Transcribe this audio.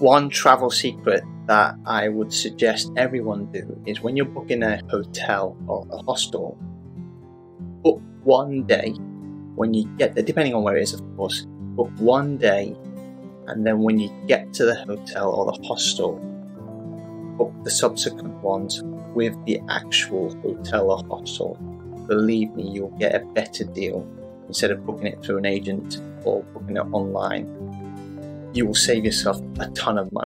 One travel secret that I would suggest everyone do is when you're booking a hotel or a hostel, book one day when you get there, depending on where it is, of course, book one day, and then when you get to the hotel or the hostel, book the subsequent ones with the actual hotel or hostel. Believe me, you'll get a better deal instead of booking it through an agent or booking it online you will save yourself a ton of money.